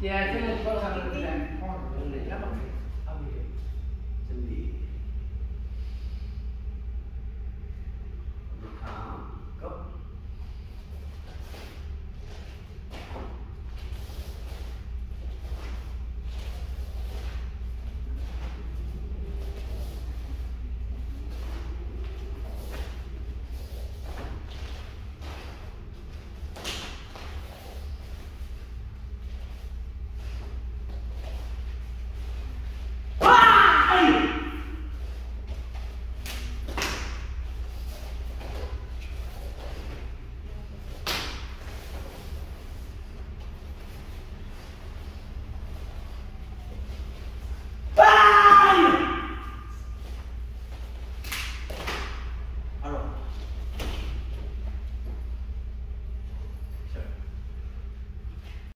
Yeah, I think it's close under that corner. Yeah.